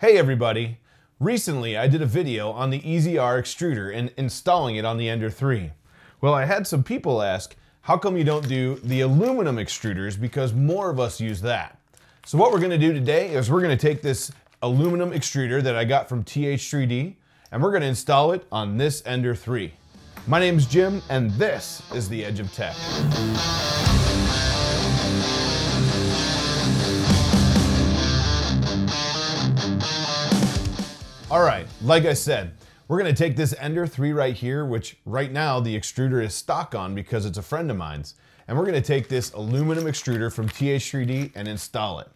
Hey everybody! Recently I did a video on the EZR extruder and installing it on the Ender 3. Well I had some people ask, how come you don't do the aluminum extruders because more of us use that? So what we're going to do today is we're going to take this aluminum extruder that I got from TH3D and we're going to install it on this Ender 3. My name is Jim and this is The Edge of Tech. All right, like I said, we're gonna take this Ender 3 right here, which right now the extruder is stock on because it's a friend of mine's. And we're gonna take this aluminum extruder from TH3D and install it.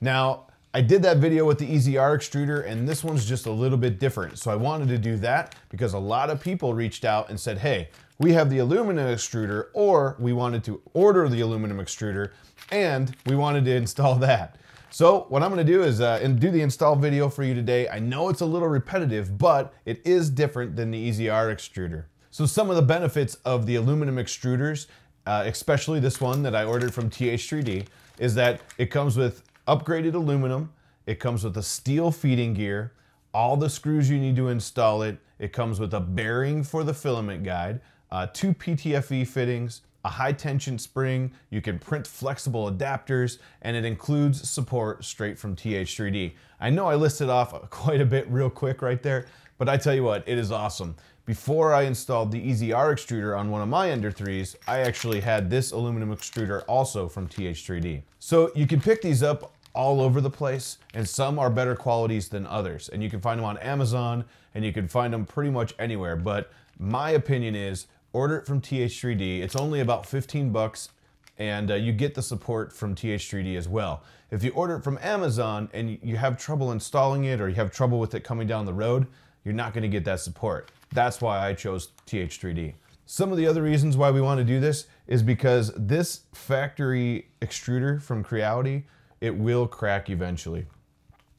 Now, I did that video with the EZR extruder and this one's just a little bit different. So I wanted to do that because a lot of people reached out and said, hey, we have the aluminum extruder or we wanted to order the aluminum extruder and we wanted to install that. So what I'm gonna do is uh, do the install video for you today. I know it's a little repetitive, but it is different than the EZR extruder. So some of the benefits of the aluminum extruders, uh, especially this one that I ordered from TH3D, is that it comes with upgraded aluminum, it comes with a steel feeding gear, all the screws you need to install it, it comes with a bearing for the filament guide, uh, two PTFE fittings, a high tension spring, you can print flexible adapters, and it includes support straight from TH3D. I know I listed off quite a bit real quick right there, but I tell you what, it is awesome. Before I installed the EZR extruder on one of my Ender 3s, I actually had this aluminum extruder also from TH3D. So you can pick these up all over the place, and some are better qualities than others. And you can find them on Amazon, and you can find them pretty much anywhere. But my opinion is order it from TH3D. It's only about 15 bucks and uh, you get the support from TH3D as well. If you order it from Amazon and you have trouble installing it or you have trouble with it coming down the road, you're not gonna get that support. That's why I chose TH3D. Some of the other reasons why we wanna do this is because this factory extruder from Creality, it will crack eventually.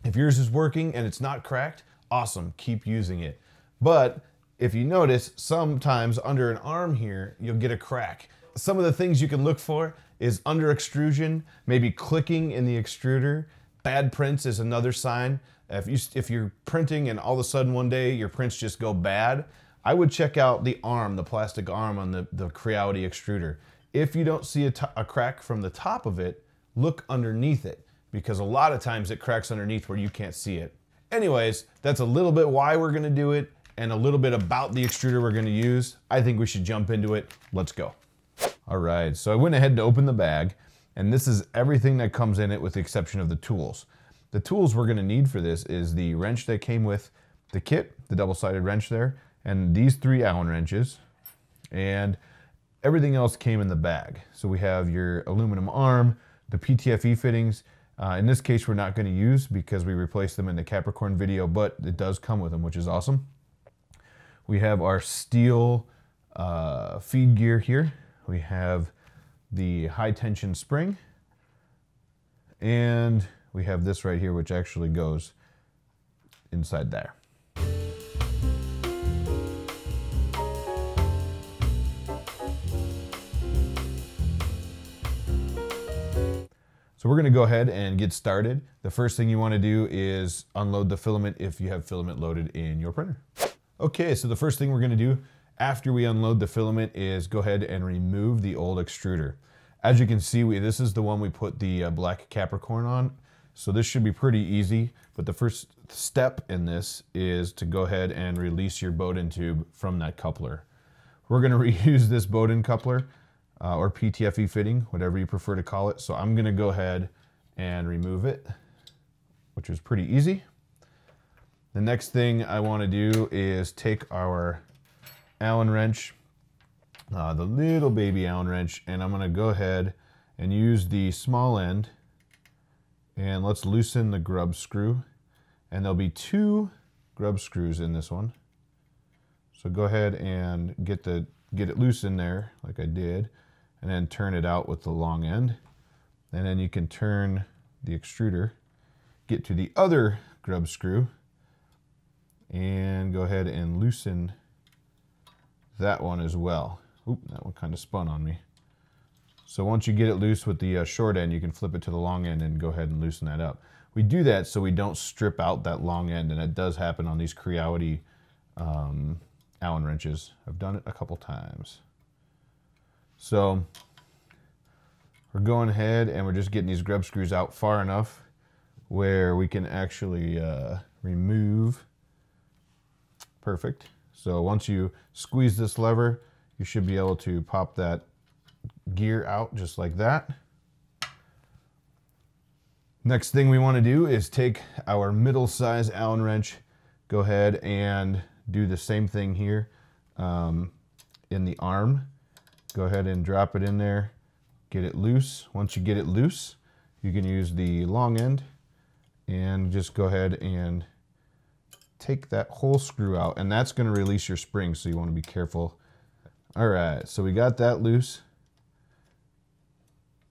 If yours is working and it's not cracked, awesome, keep using it. But if you notice, sometimes under an arm here, you'll get a crack. Some of the things you can look for is under extrusion, maybe clicking in the extruder. Bad prints is another sign. If, you, if you're printing and all of a sudden one day your prints just go bad, I would check out the arm, the plastic arm on the, the Creality extruder. If you don't see a, a crack from the top of it, look underneath it because a lot of times it cracks underneath where you can't see it. Anyways, that's a little bit why we're gonna do it and a little bit about the extruder we're gonna use, I think we should jump into it. Let's go. All right, so I went ahead to open the bag, and this is everything that comes in it with the exception of the tools. The tools we're gonna need for this is the wrench that came with the kit, the double-sided wrench there, and these three Allen wrenches, and everything else came in the bag. So we have your aluminum arm, the PTFE fittings, uh, in this case, we're not going to use because we replaced them in the Capricorn video, but it does come with them, which is awesome. We have our steel uh, feed gear here. We have the high tension spring. And we have this right here, which actually goes inside there. So we're gonna go ahead and get started. The first thing you wanna do is unload the filament if you have filament loaded in your printer. Okay, so the first thing we're gonna do after we unload the filament is go ahead and remove the old extruder. As you can see, we, this is the one we put the uh, black Capricorn on. So this should be pretty easy, but the first step in this is to go ahead and release your Bowden tube from that coupler. We're gonna reuse this Bowden coupler uh, or PTFE fitting, whatever you prefer to call it. So I'm gonna go ahead and remove it, which is pretty easy. The next thing I want to do is take our Allen wrench, uh, the little baby Allen wrench, and I'm going to go ahead and use the small end and let's loosen the grub screw. And there'll be two grub screws in this one. So go ahead and get the get it loose in there like I did and then turn it out with the long end. And then you can turn the extruder, get to the other grub screw and go ahead and loosen that one as well. Oop, that one kind of spun on me. So once you get it loose with the uh, short end, you can flip it to the long end and go ahead and loosen that up. We do that so we don't strip out that long end, and it does happen on these Creality um, Allen wrenches. I've done it a couple times. So we're going ahead and we're just getting these grub screws out far enough where we can actually uh, remove. Perfect. So once you squeeze this lever, you should be able to pop that gear out just like that. Next thing we want to do is take our middle size Allen wrench, go ahead and do the same thing here um, in the arm. Go ahead and drop it in there, get it loose. Once you get it loose, you can use the long end and just go ahead and take that whole screw out and that's going to release your spring so you want to be careful. All right, so we got that loose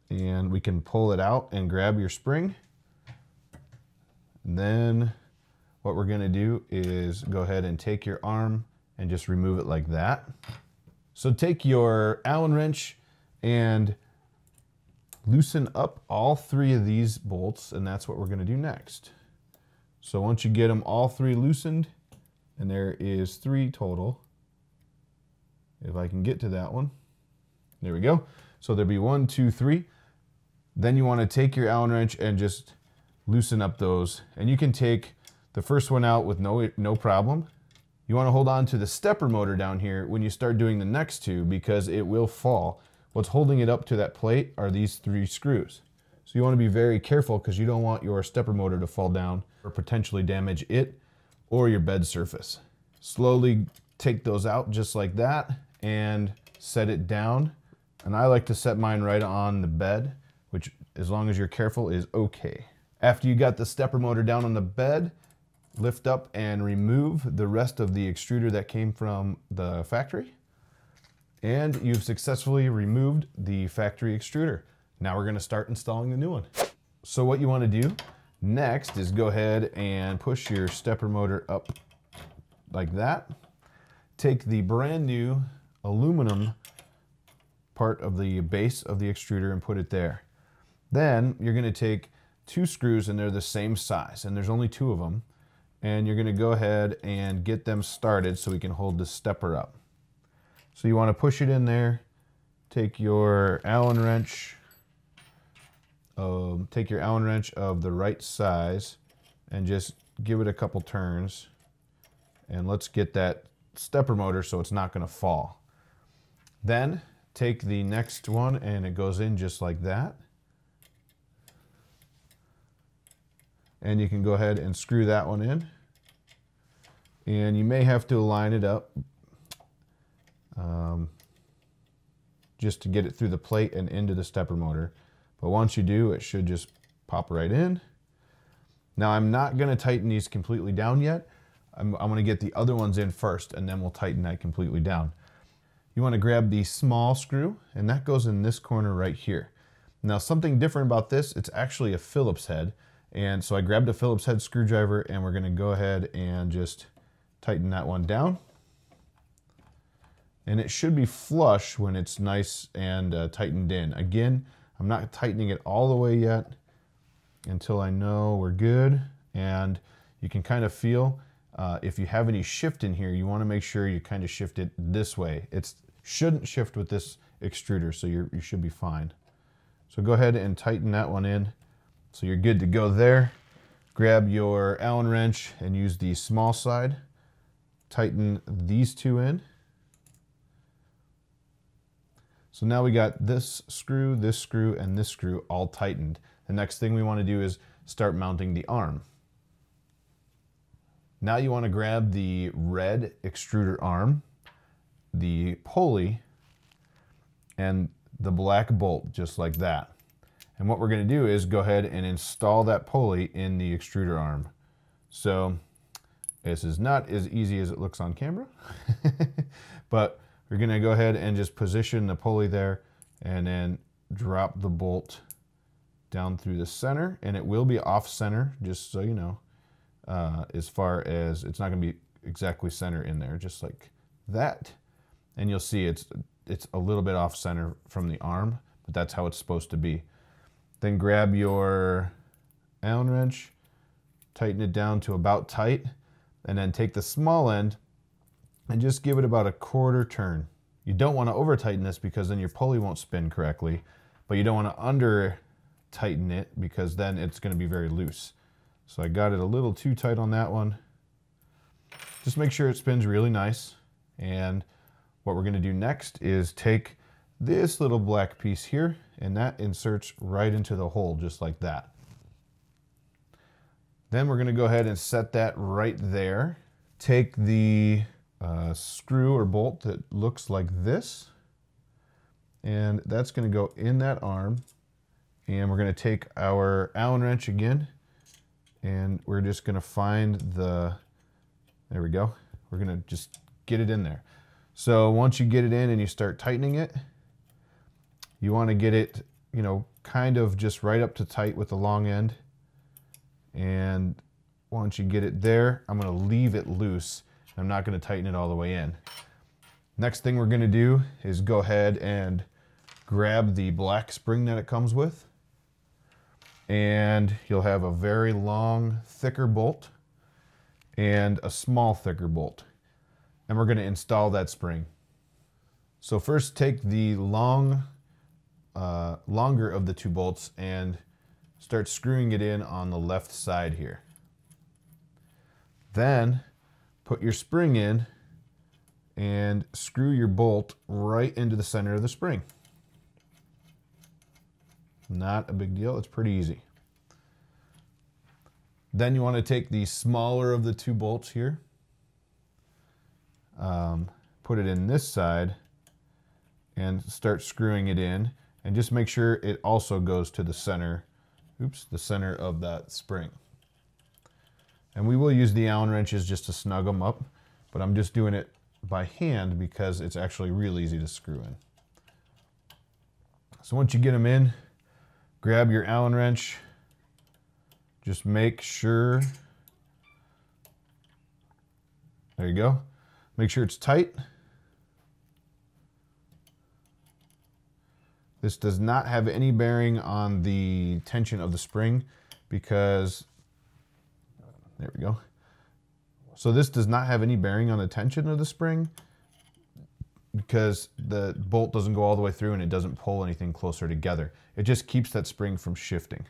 and we can pull it out and grab your spring. And then what we're gonna do is go ahead and take your arm and just remove it like that. So take your Allen wrench and loosen up all three of these bolts and that's what we're gonna do next. So once you get them all three loosened, and there is three total, if I can get to that one, there we go. So there'll be one, two, three. Then you wanna take your Allen wrench and just loosen up those. And you can take the first one out with no, no problem. You want to hold on to the stepper motor down here when you start doing the next two because it will fall. What's holding it up to that plate are these three screws. So you want to be very careful because you don't want your stepper motor to fall down or potentially damage it or your bed surface. Slowly take those out just like that and set it down. And I like to set mine right on the bed, which as long as you're careful is okay. After you got the stepper motor down on the bed, lift up and remove the rest of the extruder that came from the factory. And you've successfully removed the factory extruder. Now we're gonna start installing the new one. So what you wanna do next is go ahead and push your stepper motor up like that. Take the brand new aluminum part of the base of the extruder and put it there. Then you're gonna take two screws and they're the same size and there's only two of them and you're going to go ahead and get them started so we can hold the stepper up. So you want to push it in there, take your Allen wrench, um, take your Allen wrench of the right size and just give it a couple turns and let's get that stepper motor so it's not going to fall. Then take the next one and it goes in just like that. and you can go ahead and screw that one in. And you may have to line it up um, just to get it through the plate and into the stepper motor. But once you do, it should just pop right in. Now I'm not gonna tighten these completely down yet. I'm, I'm gonna get the other ones in first and then we'll tighten that completely down. You wanna grab the small screw and that goes in this corner right here. Now something different about this, it's actually a Phillips head. And so I grabbed a Phillips head screwdriver and we're gonna go ahead and just tighten that one down. And it should be flush when it's nice and uh, tightened in. Again, I'm not tightening it all the way yet until I know we're good. And you can kind of feel uh, if you have any shift in here, you wanna make sure you kind of shift it this way. It shouldn't shift with this extruder, so you should be fine. So go ahead and tighten that one in. So you're good to go there. Grab your Allen wrench and use the small side. Tighten these two in. So now we got this screw, this screw, and this screw all tightened. The next thing we want to do is start mounting the arm. Now you want to grab the red extruder arm, the pulley, and the black bolt, just like that. And what we're going to do is go ahead and install that pulley in the extruder arm. So this is not as easy as it looks on camera, but we're going to go ahead and just position the pulley there and then drop the bolt down through the center and it will be off center just so you know uh, as far as it's not going to be exactly center in there just like that. And you'll see it's it's a little bit off center from the arm but that's how it's supposed to be. Then grab your Allen wrench tighten it down to about tight, and then take the small end and just give it about a quarter turn. You don't want to over tighten this because then your pulley won't spin correctly, but you don't want to under tighten it because then it's going to be very loose. So I got it a little too tight on that one. Just make sure it spins really nice. And what we're going to do next is take this little black piece here and that inserts right into the hole just like that. Then we're going to go ahead and set that right there. Take the uh, screw or bolt that looks like this and that's going to go in that arm and we're going to take our Allen wrench again and we're just going to find the, there we go. We're going to just get it in there. So once you get it in and you start tightening it, you want to get it, you know, kind of just right up to tight with the long end. And once you get it there, I'm going to leave it loose. I'm not going to tighten it all the way in. Next thing we're going to do is go ahead and grab the black spring that it comes with and you'll have a very long, thicker bolt and a small, thicker bolt. And we're going to install that spring. So first take the long, uh, longer of the two bolts and start screwing it in on the left side here. Then put your spring in and screw your bolt right into the center of the spring. Not a big deal, it's pretty easy. Then you want to take the smaller of the two bolts here, um, put it in this side, and start screwing it in. And just make sure it also goes to the center, oops, the center of that spring. And we will use the Allen wrenches just to snug them up, but I'm just doing it by hand because it's actually real easy to screw in. So once you get them in, grab your Allen wrench. Just make sure, there you go. Make sure it's tight. This does not have any bearing on the tension of the spring because, there we go. So this does not have any bearing on the tension of the spring because the bolt doesn't go all the way through and it doesn't pull anything closer together. It just keeps that spring from shifting.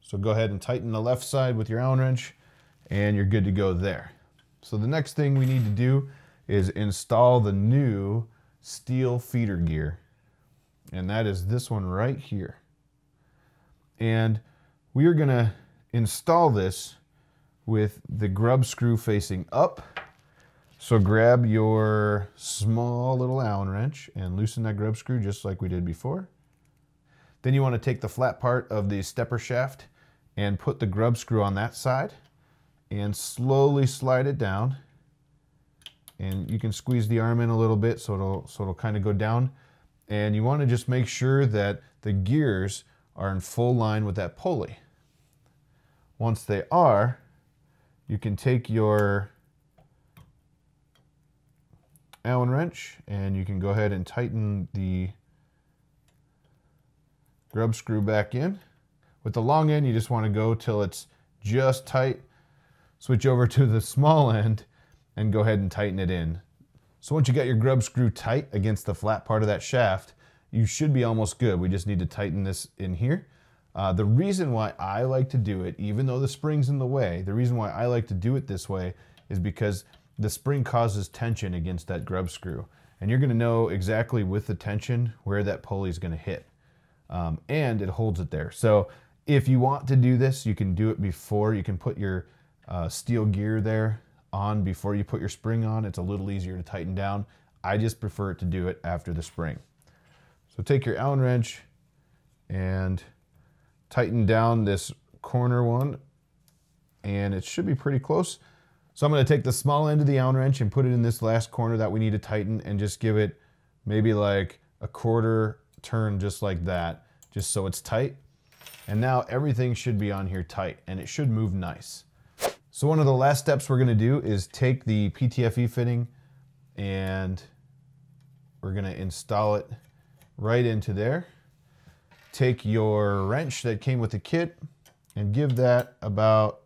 So go ahead and tighten the left side with your Allen wrench and you're good to go there. So the next thing we need to do is install the new steel feeder gear. And that is this one right here. And we are gonna install this with the grub screw facing up so grab your small little Allen wrench and loosen that grub screw just like we did before. Then you want to take the flat part of the stepper shaft and put the grub screw on that side and slowly slide it down. And you can squeeze the arm in a little bit so it'll, so it'll kind of go down. And you want to just make sure that the gears are in full line with that pulley. Once they are, you can take your Allen wrench and you can go ahead and tighten the grub screw back in. With the long end, you just want to go till it's just tight. Switch over to the small end and go ahead and tighten it in. So once you got your grub screw tight against the flat part of that shaft, you should be almost good. We just need to tighten this in here. Uh, the reason why I like to do it, even though the spring's in the way, the reason why I like to do it this way is because the spring causes tension against that grub screw. And you're gonna know exactly with the tension where that pulley is gonna hit. Um, and it holds it there. So if you want to do this, you can do it before. You can put your uh, steel gear there on before you put your spring on. It's a little easier to tighten down. I just prefer to do it after the spring. So take your Allen wrench and tighten down this corner one and it should be pretty close. So I'm going to take the small end of the Allen wrench and put it in this last corner that we need to tighten and just give it maybe like a quarter turn just like that, just so it's tight. And now everything should be on here tight and it should move nice. So one of the last steps we're going to do is take the PTFE fitting and we're going to install it right into there. Take your wrench that came with the kit and give that about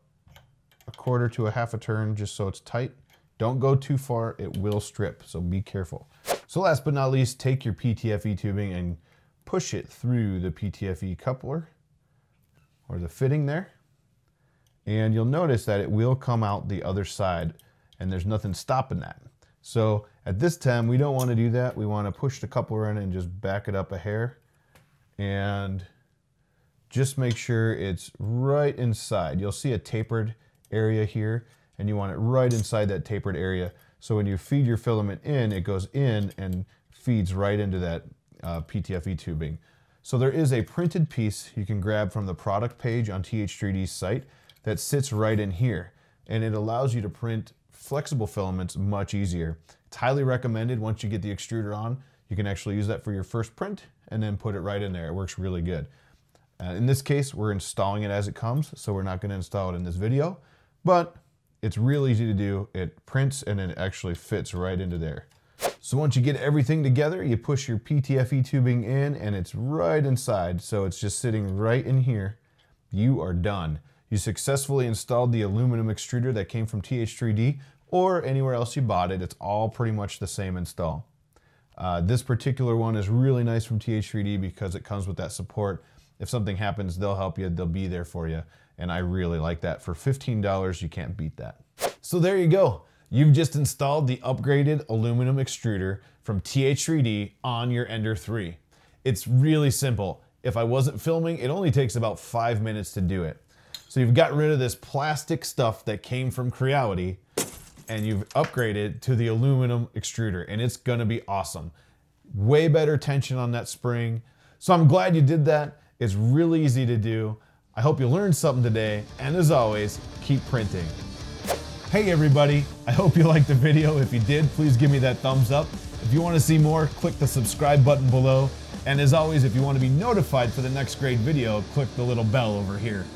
a quarter to a half a turn just so it's tight. Don't go too far, it will strip, so be careful. So last but not least, take your PTFE tubing and push it through the PTFE coupler or the fitting there. And you'll notice that it will come out the other side and there's nothing stopping that. So at this time, we don't want to do that. We want to push the coupler in and just back it up a hair and just make sure it's right inside. You'll see a tapered area here and you want it right inside that tapered area. So when you feed your filament in, it goes in and feeds right into that uh, PTFE tubing. So there is a printed piece you can grab from the product page on TH3D's site that sits right in here. And it allows you to print flexible filaments much easier. It's highly recommended once you get the extruder on, you can actually use that for your first print and then put it right in there. It works really good. Uh, in this case, we're installing it as it comes, so we're not gonna install it in this video, but it's real easy to do. It prints and it actually fits right into there. So once you get everything together, you push your PTFE tubing in and it's right inside. So it's just sitting right in here. You are done. You successfully installed the aluminum extruder that came from TH3D or anywhere else you bought it. It's all pretty much the same install. Uh, this particular one is really nice from TH3D because it comes with that support. If something happens, they'll help you, they'll be there for you. And I really like that. For $15, you can't beat that. So there you go. You've just installed the upgraded aluminum extruder from TH3D on your Ender 3. It's really simple. If I wasn't filming, it only takes about five minutes to do it. So you've got rid of this plastic stuff that came from Creality and you've upgraded to the aluminum extruder and it's gonna be awesome. Way better tension on that spring. So I'm glad you did that. It's really easy to do. I hope you learned something today, and as always, keep printing. Hey everybody, I hope you liked the video. If you did, please give me that thumbs up. If you want to see more, click the subscribe button below. And as always, if you want to be notified for the next great video, click the little bell over here.